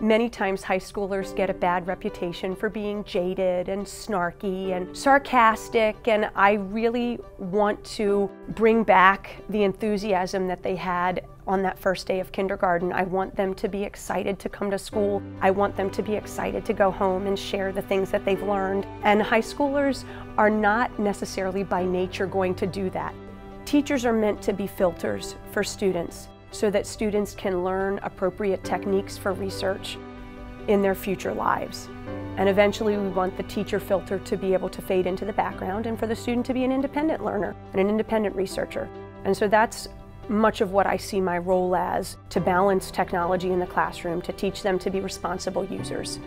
Many times high schoolers get a bad reputation for being jaded and snarky and sarcastic and I really want to bring back the enthusiasm that they had on that first day of kindergarten. I want them to be excited to come to school. I want them to be excited to go home and share the things that they've learned. And high schoolers are not necessarily by nature going to do that. Teachers are meant to be filters for students so that students can learn appropriate techniques for research in their future lives. And eventually we want the teacher filter to be able to fade into the background and for the student to be an independent learner and an independent researcher. And so that's much of what I see my role as to balance technology in the classroom, to teach them to be responsible users.